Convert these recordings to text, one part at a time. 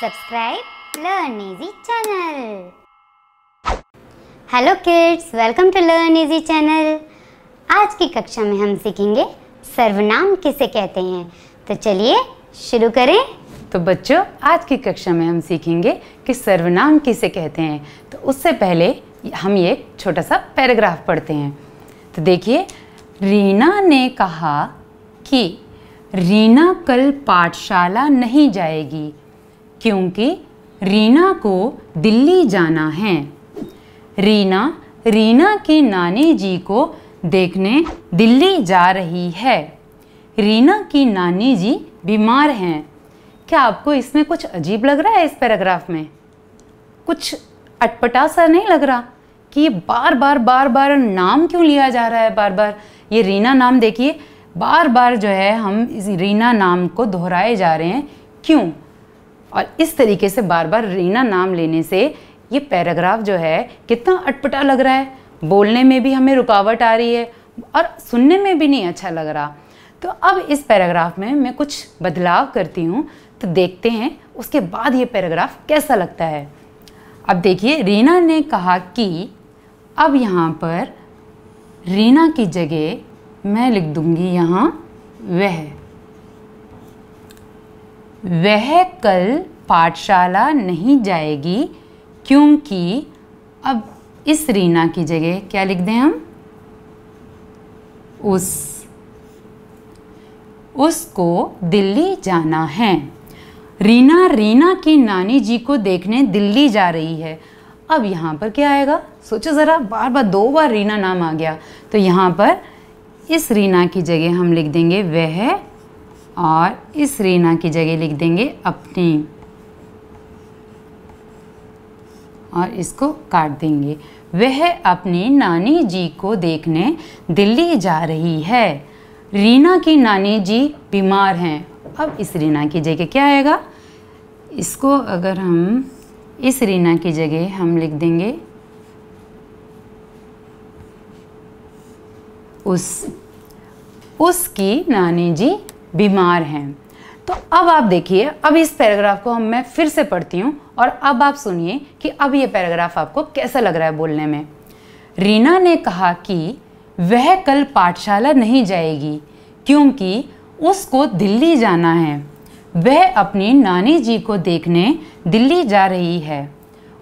Subscribe Learn Easy channel. Hello kids welcome to Learn Easy channel आज की कक्षा में हम सीखेंगे सर्वनाम किसे कहते हैं। तो चलिए शुरू करें। तो बच्चों, आज की कक्षा में हम सीखेंगे कि सर्वनाम किसे कहते हैं। तो उससे पहले हम ये छोटा सा पैराग्राफ पढ़ते हैं। तो देखिए रीना ने कहा कि रीना कल पाठशाला नहीं जाएगी, क्योंकि रीना को दिल्ली जाना है। रीना रीना की नानी जी को देखने दिल्ली जा रही है। रीना की नानी जी बीमार हैं। क्या आपको इसमें कुछ अजीब लग रहा है इस पैराग्राफ में? कुछ अटपटा सा नहीं लग रहा कि ये बार बार बार बार नाम क्यों लिया जा रहा है? बार बार ये रीना नाम देखिए बार बार जो है हम इस रीना नाम को दोहराए जा रहे हैं। क्यों? और इस तरीके से बार बार रीना नाम लेने से ये पैराग्राफ जो है कितना अटपटा लग रहा है। बोलने में भी हमें रुकावट आ रही है और सुनने में भी नहीं अच्छा लग रहा। तो अब इस पैराग्राफ में मैं कुछ बदलाव करती हूँ तो देखते हैं उसके बाद ये पैराग्राफ कैसा लगता है। अब देखिए, रीना ने कहा कि अब यहाँ पर रीना की जगह मैं लिख दूँगी यहाँ, वह। वह कल पाठशाला नहीं जाएगी क्योंकि अब इस रीना की जगह क्या लिख दें हम? उस। उसको दिल्ली जाना है। रीना रीना की नानी जी को देखने दिल्ली जा रही है। अब यहाँ पर क्या आएगा? सोचो ज़रा बार बार दो बार रीना नाम आ गया। तो यहाँ पर इस रीना की जगह हम लिख देंगे वह और इस रीना की जगह लिख देंगे अपनी। और इसको काट देंगे। वह अपनी नानी जी को देखने दिल्ली जा रही है। रीना की नानी जी बीमार हैं। अब इस रीना की जगह क्या आएगा? इसको अगर हम इस रीना की जगह हम लिख देंगे उस, उसकी नानी जी बीमार हैं। तो अब आप देखिए, अब इस पैराग्राफ को हम मैं फिर से पढ़ती हूँ और अब आप सुनिए कि अब ये पैराग्राफ आपको कैसा लग रहा है बोलने में। रीना ने कहा कि वह कल पाठशाला नहीं जाएगी क्योंकि उसको दिल्ली जाना है। वह अपनी नानी जी को देखने दिल्ली जा रही है।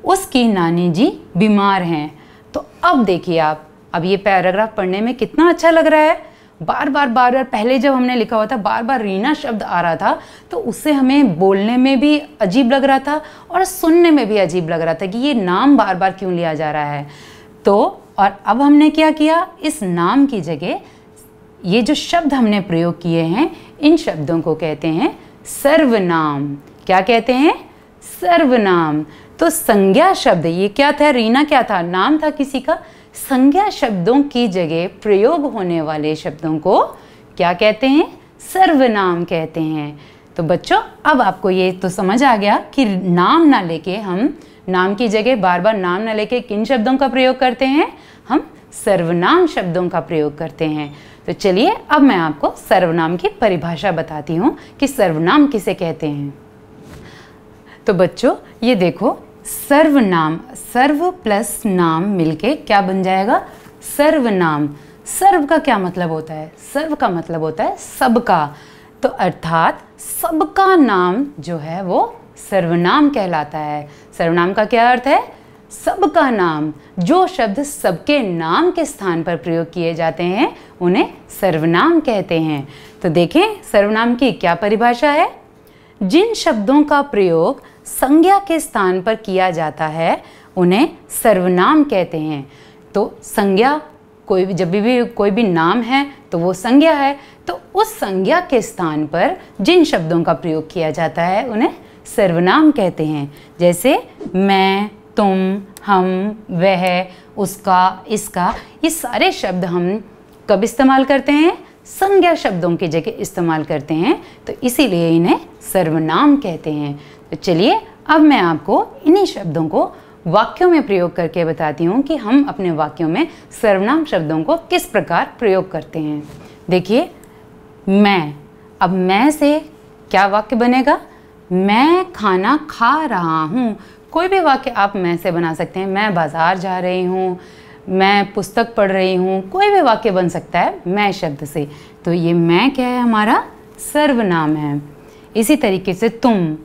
उसकी नानी जी बीमार हैं। तो अब देखिए आप, अब ये पैराग्राफ पढ़ने में कितना अच्छा लग रहा है। बार बार बार बार, पहले जब हमने लिखा हुआ था, बार बार रीना शब्द आ रहा था तो उससे हमें बोलने में भी अजीब लग रहा था और सुनने में भी अजीब लग रहा था कि ये नाम बार बार क्यों लिया जा रहा है। तो और अब हमने क्या किया? इस नाम की जगह ये जो शब्द हमने प्रयोग किए हैं, इन शब्दों को कहते हैं सर्वनाम। क्या कहते हैं? सर्वनाम। तो संज्ञा शब्द, ये क्या था? रीना क्या था? नाम था किसी का? संज्ञा शब्दों की जगह प्रयोग होने वाले शब्दों को क्या कहते हैं? सर्वनाम कहते हैं। तो बच्चों, अब आपको ये तो समझ आ गया कि नाम ना लेके हम नाम की जगह बार बार नाम ना लेके किन शब्दों का प्रयोग करते हैं? हम सर्वनाम शब्दों का प्रयोग करते हैं। तो चलिए, अब मैं आपको सर्वनाम की परिभाषा बताती हूँ कि सर्वनाम किसे कहते हैं। तो बच्चों, ये देखो, सर्वनाम, सर्व प्लस नाम मिलके क्या बन जाएगा? सर्वनाम। सर्व का क्या मतलब होता है? सर्व का मतलब होता है सबका। तो अर्थात सबका नाम जो है वो सर्वनाम कहलाता है। सर्वनाम का क्या अर्थ है? सबका नाम। जो शब्द सबके नाम के स्थान पर प्रयोग किए जाते हैं, उन्हें सर्वनाम कहते हैं। तो देखें, सर्वनाम की क्या परिभाषा है? जिन शब्दों का प्रयोग संज्ञा के स्थान पर किया जाता है, उन्हें सर्वनाम कहते हैं। तो संज्ञा कोई भी, जब भी कोई भी नाम है तो वो संज्ञा है। तो उस संज्ञा के स्थान पर जिन शब्दों का प्रयोग किया जाता है, उन्हें सर्वनाम कहते हैं। जैसे, मैं, तुम, हम, वह, उसका, इसका, ये सारे शब्द हम कब इस्तेमाल करते हैं? संज्ञा शब्दों की जगह इस्तेमाल करते हैं। तो इसीलिए इन्हें सर्वनाम कहते हैं। तो चलिए, अब मैं आपको इन्हीं शब्दों को वाक्यों में प्रयोग करके बताती हूँ कि हम अपने वाक्यों में सर्वनाम शब्दों को किस प्रकार प्रयोग करते हैं। देखिए, मैं, अब मैं से क्या वाक्य बनेगा? मैं खाना खा रहा हूँ। कोई भी वाक्य आप मैं से बना सकते हैं। मैं बाज़ार जा रही हूँ, मैं पुस्तक पढ़ रही हूँ, कोई भी वाक्य बन सकता है मैं शब्द से। तो ये मैं क्या है? हमारा सर्वनाम है। इसी तरीके से तुम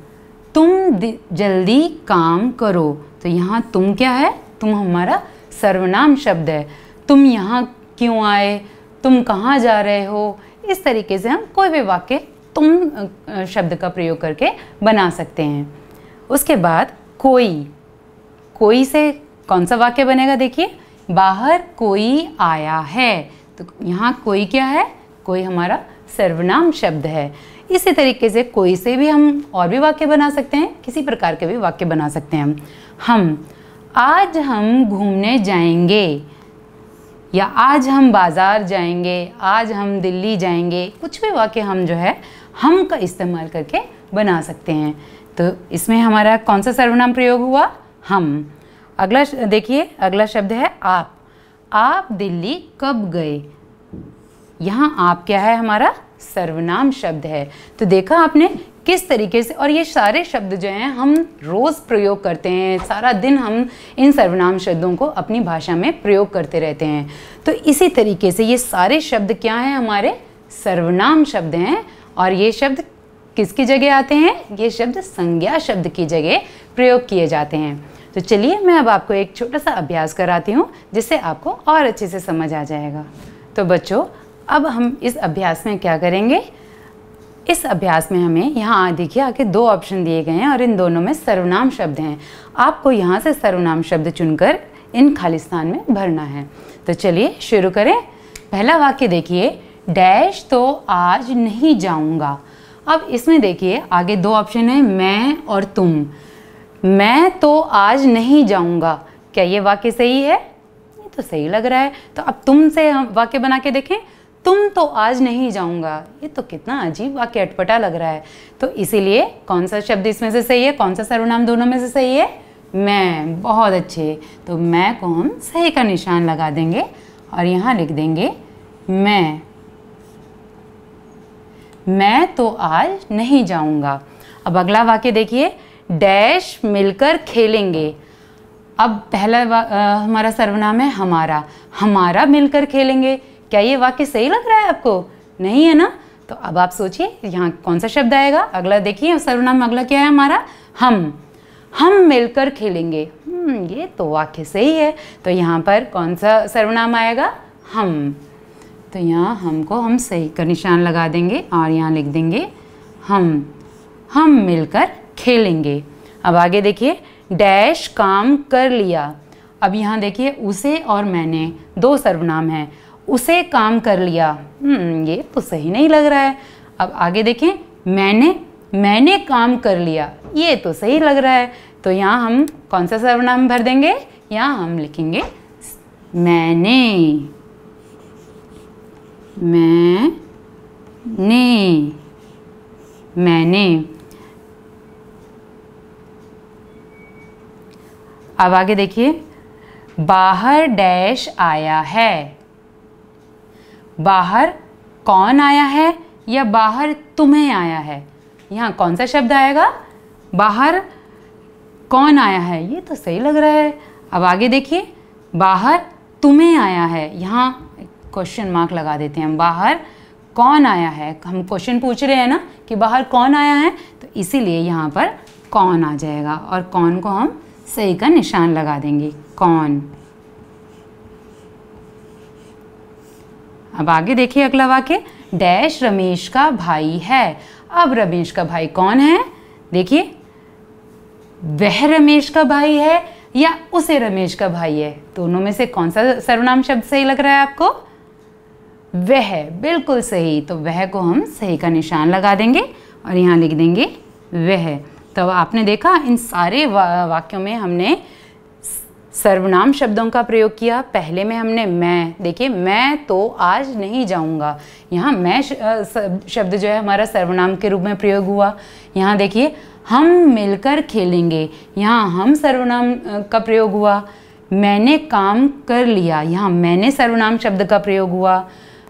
तुम जल्दी काम करो। तो यहाँ तुम क्या है? तुम हमारा सर्वनाम शब्द है। तुम यहाँ क्यों आए? तुम कहाँ जा रहे हो? इस तरीके से हम कोई भी वाक्य तुम शब्द का प्रयोग करके बना सकते हैं। उसके बाद कोई। कोई से कौन सा वाक्य बनेगा देखिए? बाहर कोई आया है। तो यहाँ कोई क्या है? कोई हमारा सर्वनाम शब्द है। इसी तरीके से कोई से भी हम और भी वाक्य बना सकते हैं, किसी प्रकार के भी वाक्य बना सकते हैं हम। आज हम घूमने जाएँगे, या आज हम बाज़ार जाएँगे, आज हम दिल्ली जाएँगे, कुछ भी वाक्य हम जो है, हम का इस्तेमाल करके बना सकते हैं। तो इसमें हमारा कौन सा सर्वनाम प्रयोग हुआ? हम। अगला देखिए, अगला शब्द है आप। आप दिल्ली कब गए? यहाँ आप क्या है हमारा? सर्वनाम शब्द है। तो देखा आपने किस तरीके से और ये सारे शब्द जो हैं, हम रोज़ प्रयोग करते हैं, सारा दिन हम इन सर्वनाम शब्दों को अपनी भाषा में प्रयोग करते रहते हैं। तो इसी तरीके से ये सारे शब्द क्या हैं हमारे? सर्वनाम शब्द हैं और ये शब्द किसकी जगह आते हैं? ये शब्द संज्ञा शब्द की जगह प्रयोग किए जाते हैं। तो चलिए मैं अब आपको एक छोटा सा अभ्यास कराती हूँ, जिससे आपको और अच्छे से समझ आ जाएगा। तो बच्चों अब हम इस अभ्यास में क्या करेंगे? इस अभ्यास में हमें यहाँ देखिए आके दो ऑप्शन दिए गए हैं और इन दोनों में सर्वनाम शब्द हैं। आपको यहाँ से सर्वनाम शब्द चुनकर इन खालिस्तान में भरना है। तो चलिए शुरू करें। पहला वाक्य देखिए, डैश तो आज नहीं जाऊँगा। अब इसमें देखिए, आगे दो ऑप्शन है, मैं और तुम। मैं तो आज नहीं जाऊँगा। क्या ये वाक्य सही है? ये तो सही लग रहा है। तो अब तुम से हम वाक्य बना के देखें। तुम तो आज नहीं जाऊँगा। ये तो कितना अजीब वाक्य अटपटा लग रहा है। तो इसीलिए कौन सा शब्द इसमें से सही है, कौन सा सर्वनाम दोनों में से सही है? मैं, बहुत अच्छे। तो मैं को हम सही का निशान लगा देंगे और यहाँ लिख देंगे, मैं। मैं तो आज नहीं जाऊँगा। अब अगला वाक्य देखिए, डैश मिलकर खेलेंगे। अब पहला हमारा सर्वनाम है हमारा। हमारा मिलकर खेलेंगे। क्या ये वाक्य सही लग रहा है आपको? नहीं है ना? तो अब आप सोचिए यहाँ कौन सा शब्द आएगा? अगला देखिए सर्वनाम अगला क्या है हमारा? हम। हम मिलकर खेलेंगे। हम्म, ये तो वाक्य सही है। तो यहाँ पर कौन सा सर्वनाम आएगा? हम। तो यहाँ हमको हम सही का निशान लगा देंगे और यहाँ लिख देंगे हम। हम मिलकर खेलेंगे। अब आगे देखिए डैश काम कर लिया। अब यहाँ देखिए उसे और मैंने दो सर्वनाम हैं। उसे काम कर लिया। हम्म, ये तो सही नहीं लग रहा है। अब आगे देखें मैंने मैंने काम कर लिया। ये तो सही लग रहा है। तो यहाँ हम कौन सा सर्वनाम भर देंगे? यहाँ हम लिखेंगे मैंने। मैं ने मैंने। अब आगे देखिए बाहर डैश आया है। बाहर कौन आया है या बाहर तुम्हें आया है? यहाँ कौन सा शब्द आएगा? बाहर कौन आया है? ये तो सही लग रहा है। अब आगे देखिए। बाहर तुम्हें आया है। यहाँ क्वेश्चन मार्क लगा देते हैं हम। बाहर कौन आया है? हम क्वेश्चन पूछ रहे हैं ना कि बाहर कौन आया है? तो इसीलिए यहाँ पर कौन आ जाएगा और कौन को हम सही का निशान लगा देंगे। कौन? अब आगे देखिए अगला वाक्य। डैश रमेश का भाई है। अब रमेश का भाई कौन है? देखिए। वह रमेश का भाई है या उसे रमेश का भाई है? दोनों में से कौन सा सर्वनाम शब्द सही लग रहा है आपको? वह। बिल्कुल सही। तो वह को हम सही का निशान लगा देंगे और यहाँ लिख देंगे वह। तो आपने देखा इन सारे वा, वाक्यों में हमने सर्वनाम शब्दों का प्रयोग किया। पहले में हमने मैं, देखिए, मैं तो आज नहीं जाऊँगा। यहाँ मैं शब्द जो है हमारा सर्वनाम के रूप में प्रयोग हुआ। यहाँ देखिए, हम मिलकर खेलेंगे। यहाँ हम सर्वनाम का प्रयोग हुआ। मैंने काम कर लिया। यहाँ मैंने सर्वनाम शब्द का प्रयोग हुआ।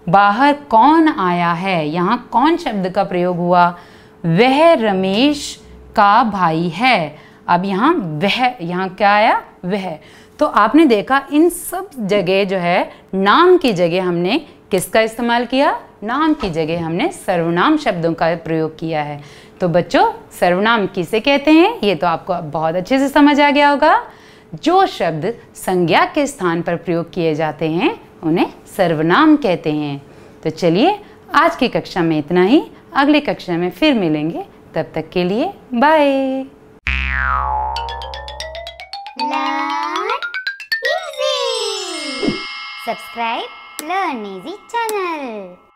बाहर कौन आया है? यहाँ कौन शब्द का प्रयोग हुआ? वह रमेश का भाई है। अब यहाँ वह, यहाँ क्या आया? वह। तो आपने देखा इन सब जगह जो है, नाम की जगह हमने किसका इस्तेमाल किया? नाम की जगह हमने सर्वनाम शब्दों का प्रयोग किया है। तो बच्चों, सर्वनाम किसे कहते हैं? ये तो आपको बहुत अच्छे से समझ आ गया होगा। जो शब्द संज्ञा के स्थान पर प्रयोग किए जाते हैं, उन्हें सर्वनाम कहते हैं। तो चलिए, आज की कक्षा में इतना ही। अगली कक्षा में फिर मिलेंगे। तब तक के लिए bye. Learn easy. Subscribe Learn Easy channel.